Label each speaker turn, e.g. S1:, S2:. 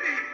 S1: me.